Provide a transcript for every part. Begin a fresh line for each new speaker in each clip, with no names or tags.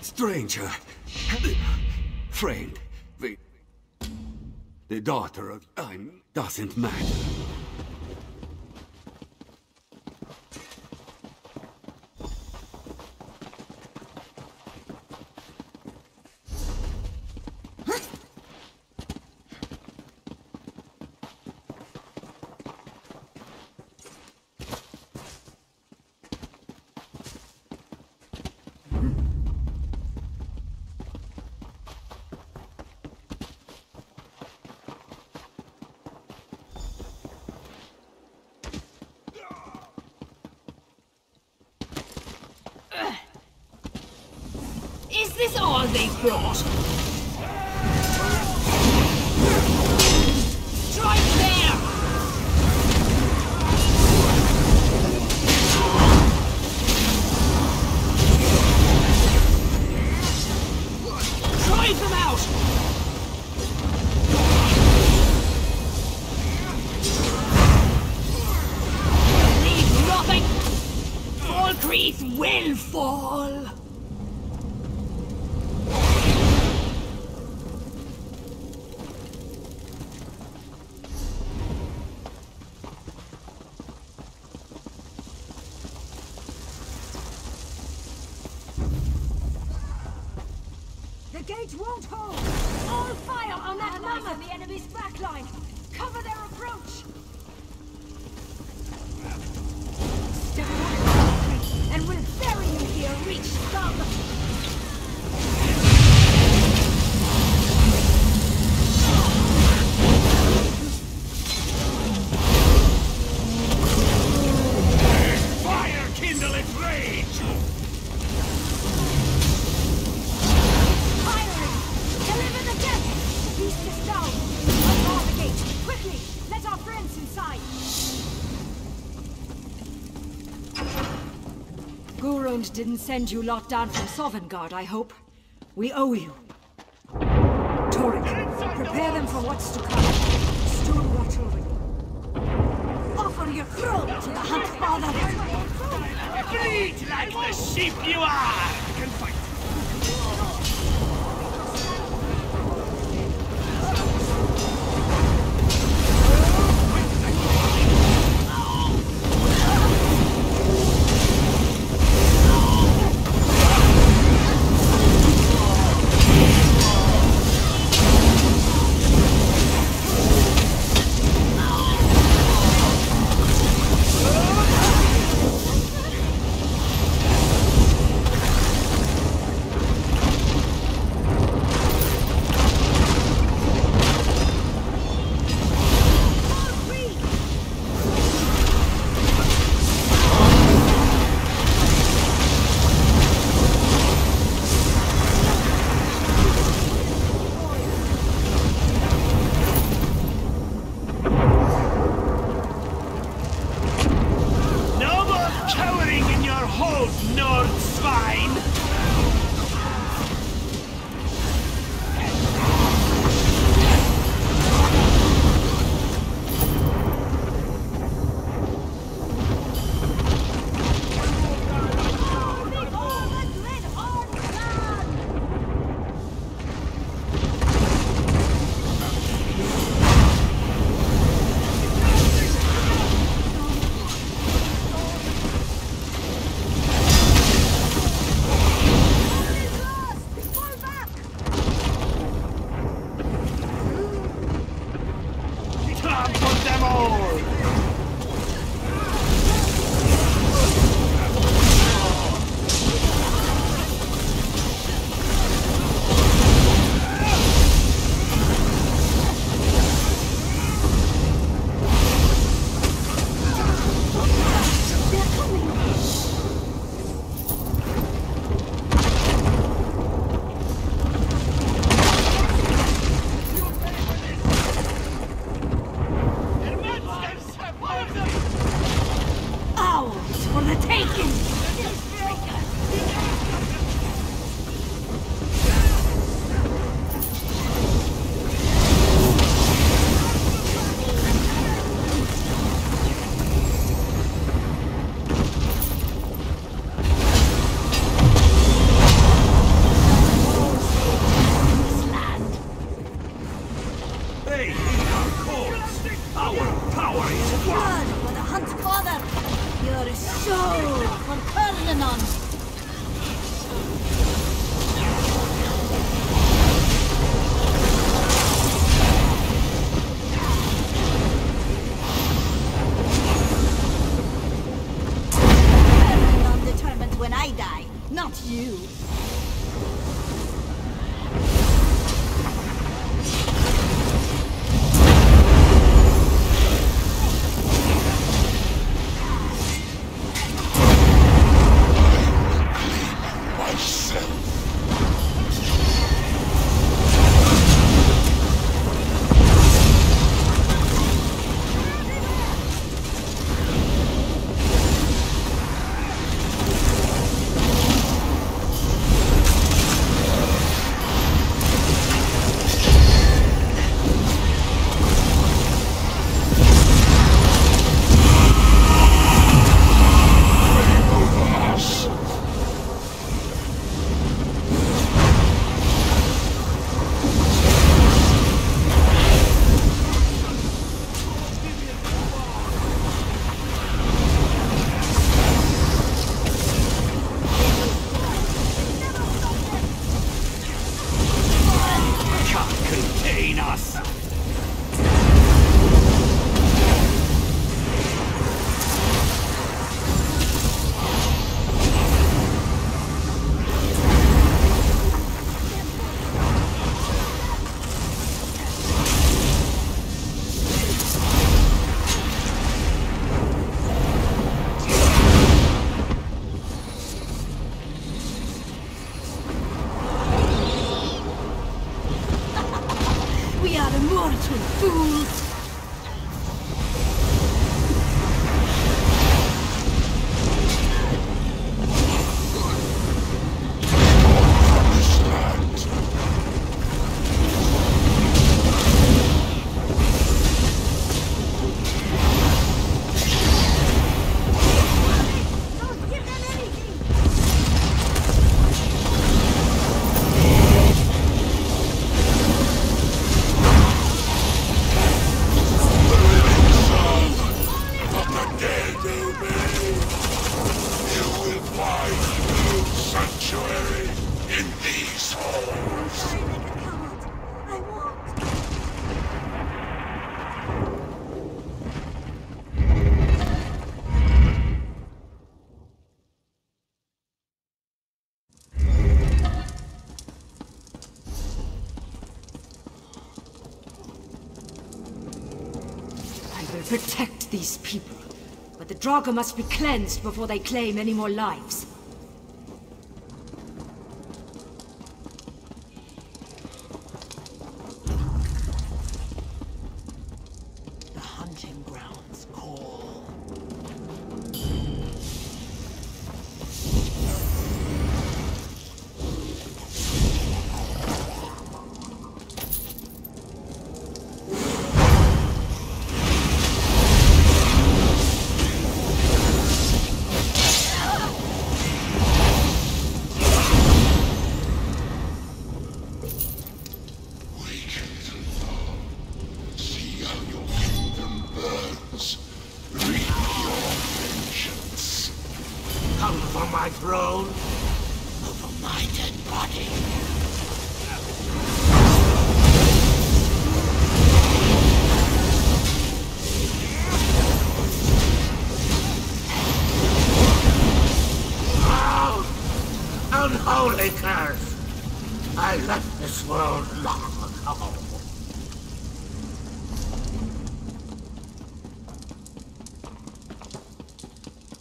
stranger. Friend. The... The daughter of... I'm... doesn't matter.
Is this all they've brought? Strike there! Drive them out! Leave nothing! Will fall!
The gate won't hold! All fire on that mammoth! on the enemy's backline! Cover their approach! Step back, and we'll bury you here, reach scum! Didn't send you lot down from Sovngarde, I hope. We owe you. Torek, prepare them for what's to come. Watch over you. Offer your throne to the Hunt Father!
Bleed like the sheep you are! Can fight. the taking! They our, power is
one! for the hunt's father! Taking!
soul for determines when I die, not you. We are immortal fools.
Protect these people. But the draugr must be cleansed before they claim any more lives.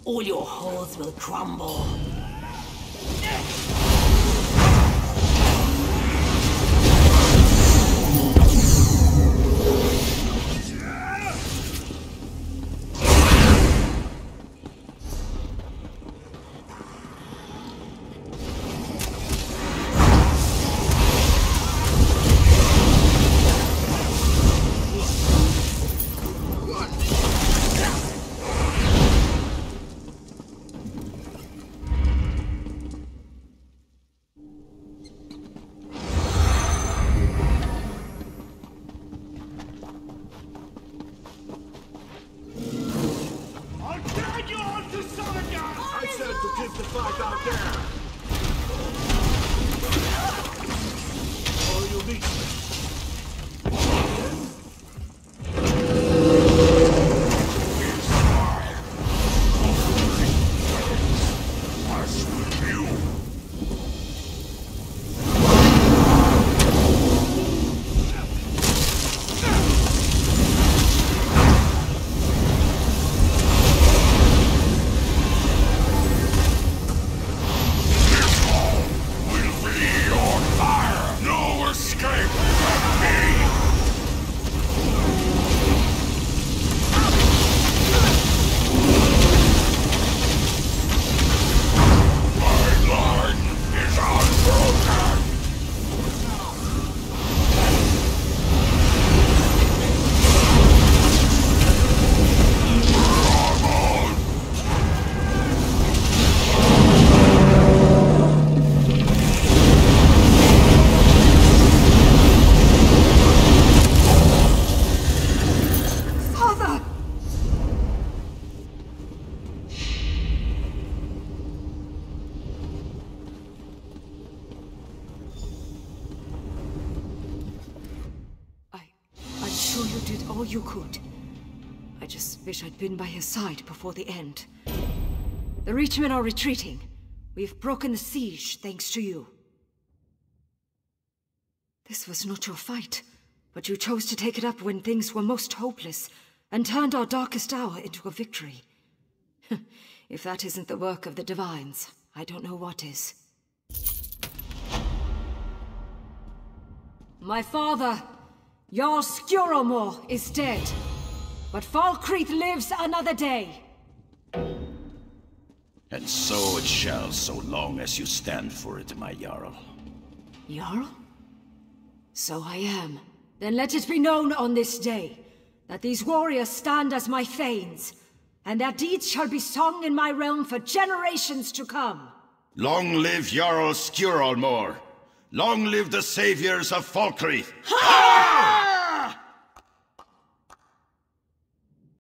All your halls will crumble.
All you
could. I just wish I'd been by his side before the end. The Reachmen are retreating. We've broken the siege thanks to you. This was not your fight, but you chose to take it up when things were most hopeless, and turned our darkest hour into a victory. if that isn't the work of the Divines, I don't know what is. My father, Jarl Skjoromor, is dead, but Falkreath lives another day.
And so it shall, so long as you stand for it, my Jarl.
Jarl? So I am. Then let it be known on this day that these warriors stand as my thanes, and their deeds shall be sung in my realm for generations to come.
Long live Jarl Skjoralmor! Long live the saviors of Falkreath!